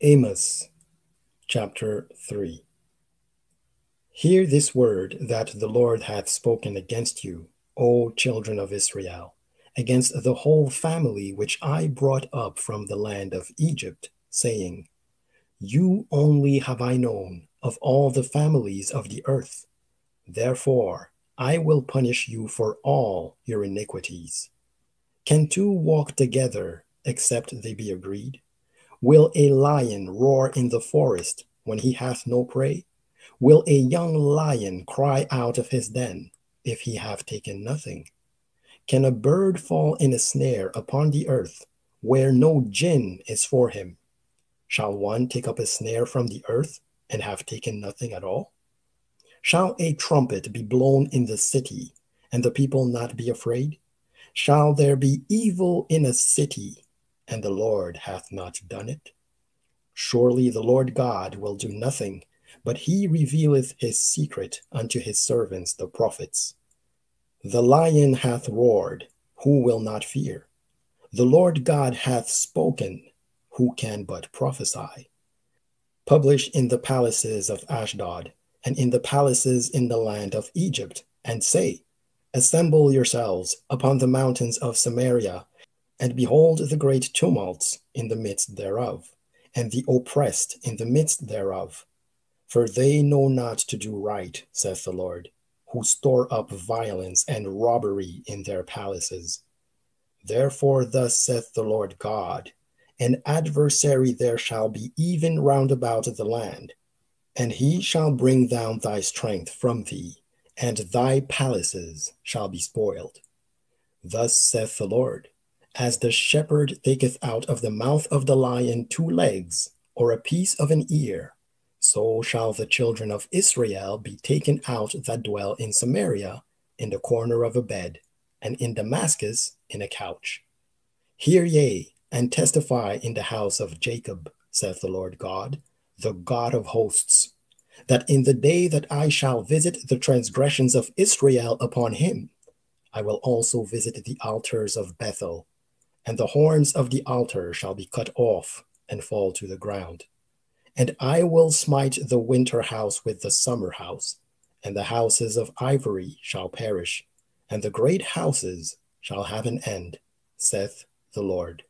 Amos chapter 3 Hear this word that the Lord hath spoken against you, O children of Israel, against the whole family which I brought up from the land of Egypt, saying, You only have I known of all the families of the earth. Therefore I will punish you for all your iniquities. Can two walk together except they be agreed? Will a lion roar in the forest when he hath no prey? Will a young lion cry out of his den if he have taken nothing? Can a bird fall in a snare upon the earth where no gin is for him? Shall one take up a snare from the earth and have taken nothing at all? Shall a trumpet be blown in the city and the people not be afraid? Shall there be evil in a city and the Lord hath not done it? Surely the Lord God will do nothing, but he revealeth his secret unto his servants the prophets. The lion hath roared, who will not fear? The Lord God hath spoken, who can but prophesy? Publish in the palaces of Ashdod, and in the palaces in the land of Egypt, and say, Assemble yourselves upon the mountains of Samaria and behold the great tumults in the midst thereof, and the oppressed in the midst thereof. For they know not to do right, saith the Lord, who store up violence and robbery in their palaces. Therefore, thus saith the Lord God An adversary there shall be even round about the land, and he shall bring down thy strength from thee, and thy palaces shall be spoiled. Thus saith the Lord as the shepherd taketh out of the mouth of the lion two legs, or a piece of an ear, so shall the children of Israel be taken out that dwell in Samaria, in the corner of a bed, and in Damascus in a couch. Hear ye, and testify in the house of Jacob, saith the Lord God, the God of hosts, that in the day that I shall visit the transgressions of Israel upon him, I will also visit the altars of Bethel and the horns of the altar shall be cut off and fall to the ground. And I will smite the winter house with the summer house, and the houses of ivory shall perish, and the great houses shall have an end, saith the Lord.